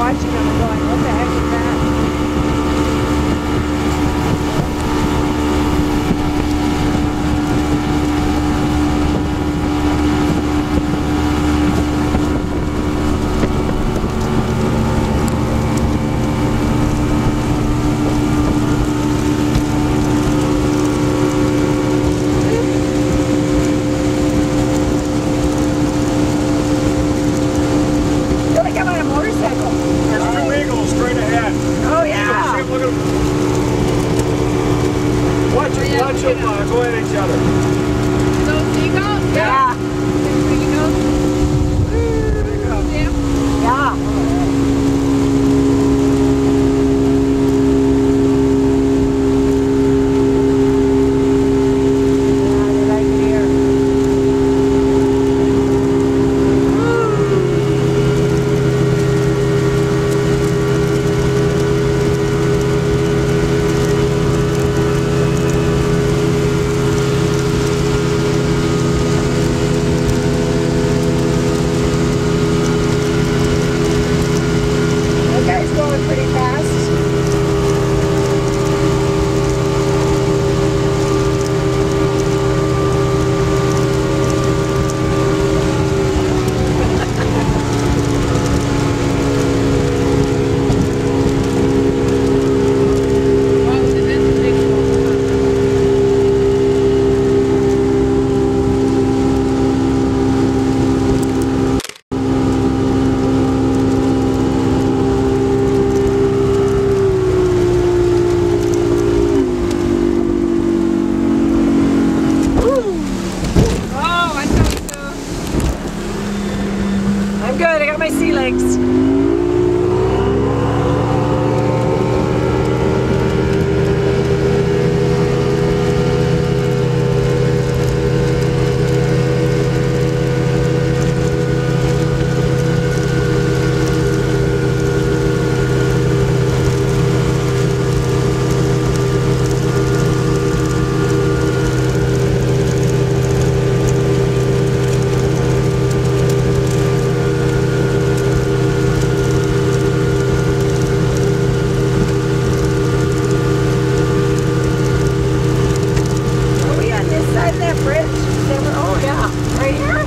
ótica, né? My sea legs. Are we on this side of that bridge? Is that where- Oh yeah, right here.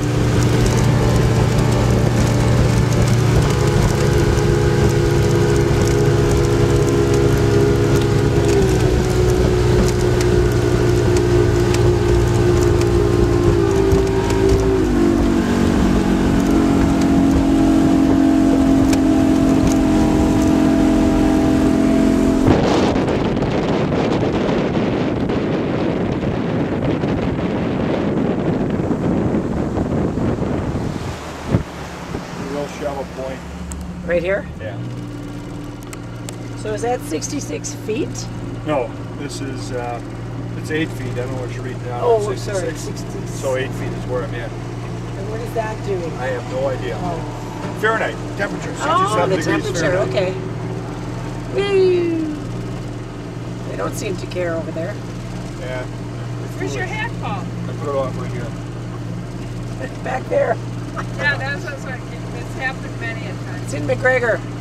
Real shovel point. Right here. Yeah. So is that 66 feet? No, this is uh, it's eight feet. I don't know what you're reading down. Oh, It's sorry, 66. 66. So eight feet is where I'm at. And what is that doing? I have no idea. Oh, Fahrenheit temperature, 67 oh the degrees temperature. Fahrenheit. Okay. Woo. They don't seem to care over there. Yeah. Where's your hat, Paul? I put it off right here. Back there. Yeah, that's what's like. It's happened many a time. It's in McGregor.